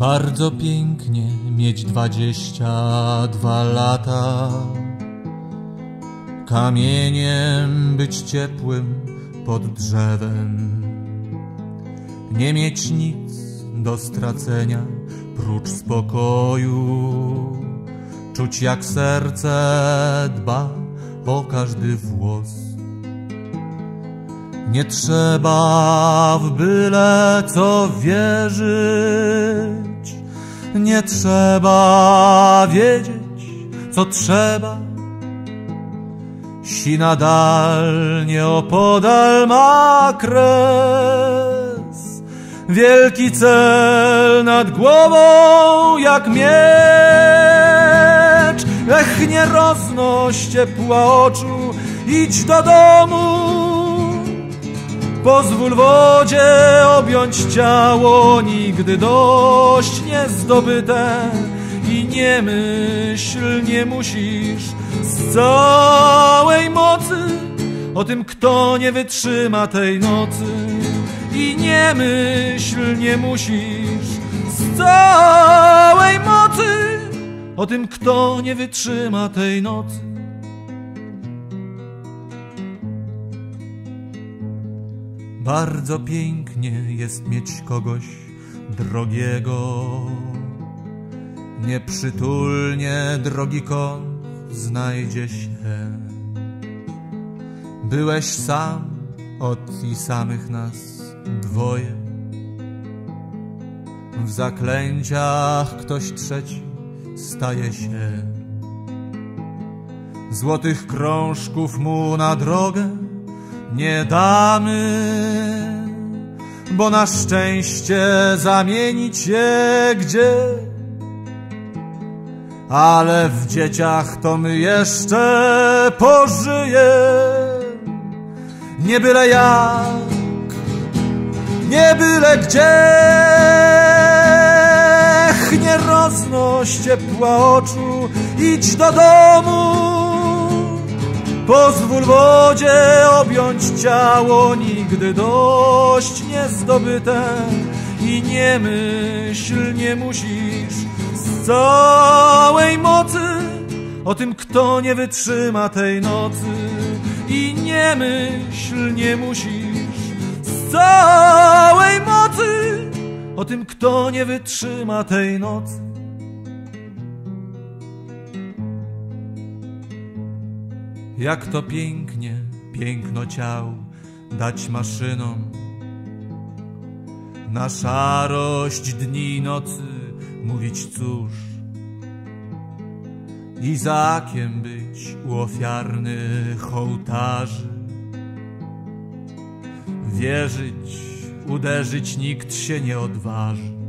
Bardzo pięknie mieć dwadzieścia dwa lata, kamieniem być ciepłym pod drzewem, nie mieć nic do stracenia prócz spokoju, czuć jak serce dba o każdy włos. Nie trzeba w byle co wierzyć, nie trzeba wiedzieć, co trzeba. Si nadal nieopodal ma kres, wielki cel nad głową jak miecz. Ech, nie roznoś ciepła oczu, idź do domu. Pozwól wodzie objąć ciało, nigdy dość niezdobyte i nie myśl, nie musisz z całej mocy o tym, kto nie wytrzyma tej nocy i nie myśl, nie musisz z całej mocy o tym, kto nie wytrzyma tej nocy. Bardzo pięknie jest mieć kogoś drogiego. Nieprzytulnie drogi koń znajdzie się. Byłeś sam od i samych nas dwoje. W zaklęciach ktoś trzeci staje się. Złotych krążków mu na drogę nie damy, bo na szczęście zamienić je gdzie. Ale w dzieciach to my jeszcze pożyje. Nie byle jak, nie byle gdzie. Nie roznoś ciepła oczu, idź do domu. Pozwól wodzie objąć ciało, nigdy dość niezdobyte i nie myśl, nie musisz z całej mocy o tym, kto nie wytrzyma tej nocy i nie myśl, nie musisz z całej mocy o tym, kto nie wytrzyma tej nocy. Jak to pięknie, piękno ciał dać maszynom. Na szarość dni i nocy mówić cóż. Izakiem być u ofiarnych ołtarzy. Wierzyć, uderzyć nikt się nie odważy.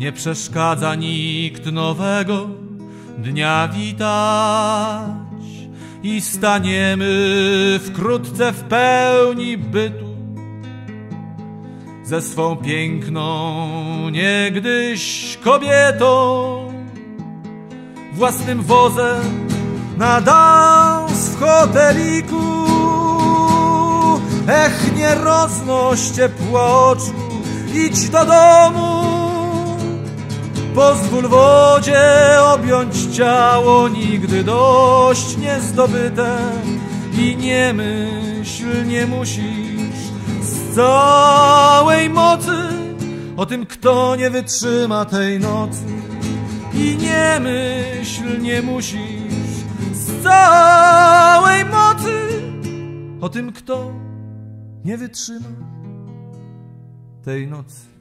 Nie przeszkadza nikt nowego dnia witać i staniemy wkrótce w pełni bytu ze swą piękną niegdyś kobietą własnym wozem na dans w hoteliku. Ech, nie roznoś ciepła oczu, idź do domu Pozwól wodzie objąć ciało, nigdy dość niezdobyte i nie myśl, nie musisz z całej mocy o tym, kto nie wytrzyma tej nocy i nie myśl, nie musisz z całej mocy o tym, kto nie wytrzyma tej nocy.